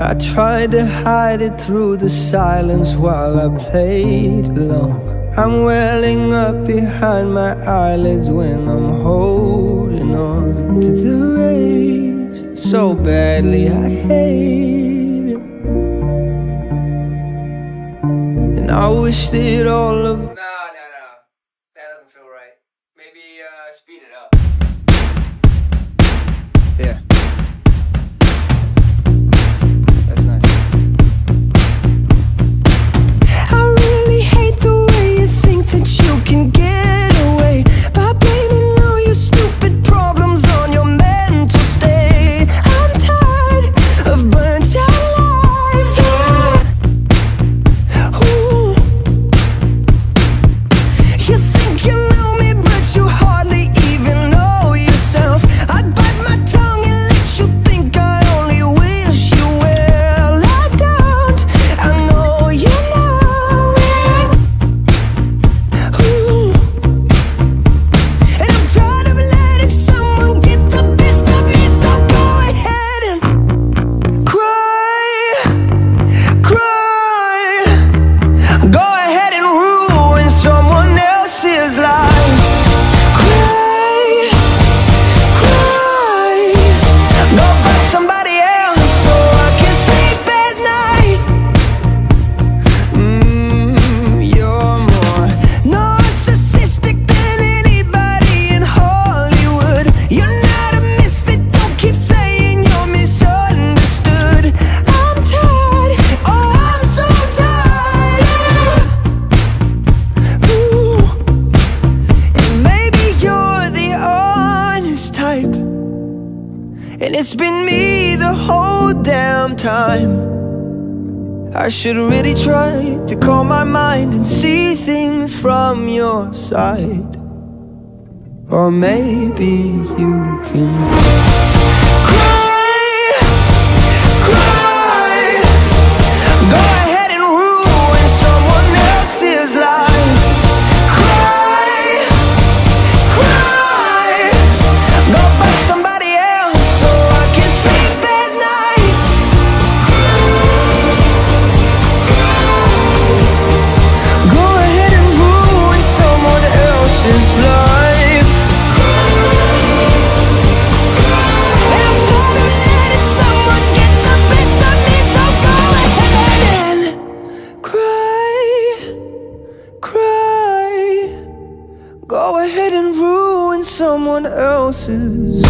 I tried to hide it through the silence while I played along. I'm welling up behind my eyelids when I'm holding on to the rage so badly I hate it. And I wish that all of maybe uh, speed it up. Yeah. And it's been me the whole damn time. I should really try to calm my mind And see things from your side. Or maybe you can Go ahead and ruin someone else's.